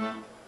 Mm-hmm.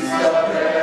Christ. the